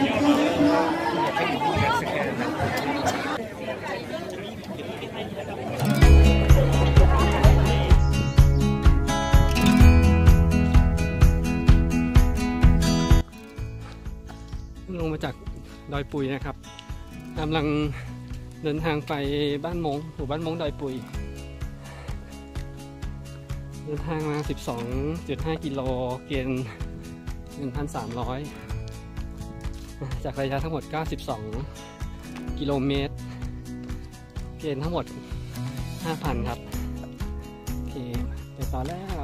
ลงมาจากดอยปุยนะครับกำลังเดินทางไปบ้านมงหมู่บ้านมงดอยปุย เดินทางมา 12.5 กิโล เกณฑ์1,300 จากระยะทั้งหมด 92 กิโลเมตร เกณฑ์ทั้งหมด 5,000 ครับ โอเค ไปต่อแล้ว